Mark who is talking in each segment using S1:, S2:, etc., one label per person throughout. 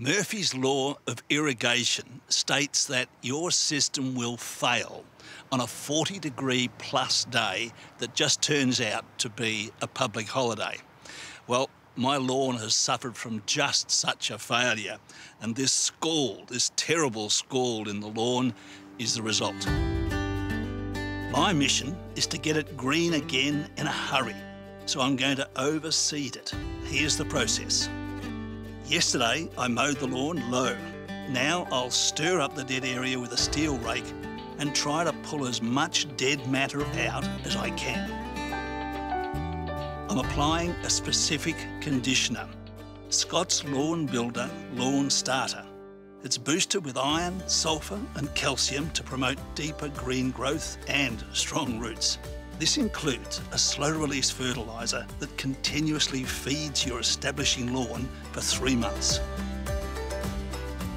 S1: Murphy's Law of Irrigation states that your system will fail on a 40 degree plus day that just turns out to be a public holiday. Well, my lawn has suffered from just such a failure, and this scald, this terrible scald in the lawn, is the result. My mission is to get it green again in a hurry, so I'm going to overseed it. Here's the process. Yesterday, I mowed the lawn low. Now I'll stir up the dead area with a steel rake and try to pull as much dead matter out as I can. I'm applying a specific conditioner, Scott's Lawn Builder Lawn Starter. It's boosted with iron, sulphur and calcium to promote deeper green growth and strong roots. This includes a slow-release fertiliser that continuously feeds your establishing lawn for three months.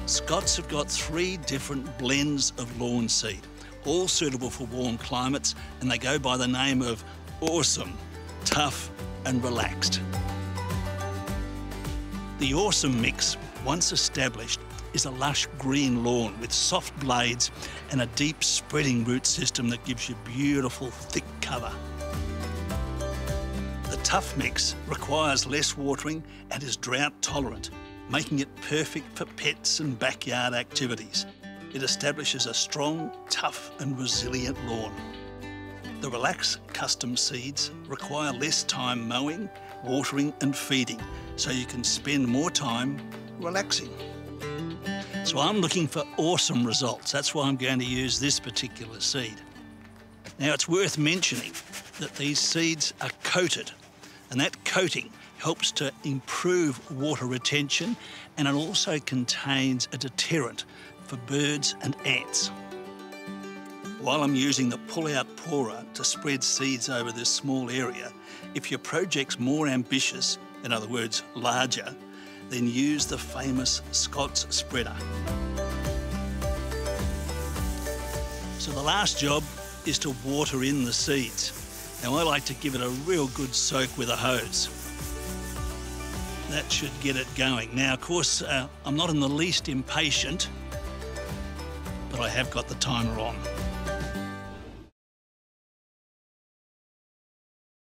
S1: Scott's have got three different blends of lawn seed, all suitable for warm climates, and they go by the name of Awesome, Tough and Relaxed. The Awesome mix, once established, is a lush green lawn with soft blades and a deep spreading root system that gives you beautiful thick cover. The tough mix requires less watering and is drought tolerant, making it perfect for pets and backyard activities. It establishes a strong, tough and resilient lawn. The Relax custom seeds require less time mowing, watering and feeding, so you can spend more time relaxing. So I'm looking for awesome results. That's why I'm going to use this particular seed. Now it's worth mentioning that these seeds are coated and that coating helps to improve water retention and it also contains a deterrent for birds and ants. While I'm using the pull-out pourer to spread seeds over this small area, if your project's more ambitious, in other words, larger, then use the famous Scott's spreader. So the last job is to water in the seeds. Now I like to give it a real good soak with a hose. That should get it going. Now, of course, uh, I'm not in the least impatient, but I have got the timer on.